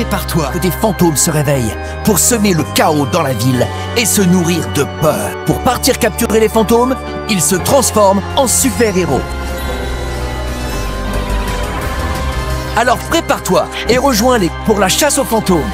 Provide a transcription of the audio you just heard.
prépare-toi que des fantômes se réveillent pour semer le chaos dans la ville et se nourrir de peur. Pour partir capturer les fantômes, ils se transforment en super-héros. Alors prépare-toi et rejoins-les pour la chasse aux fantômes.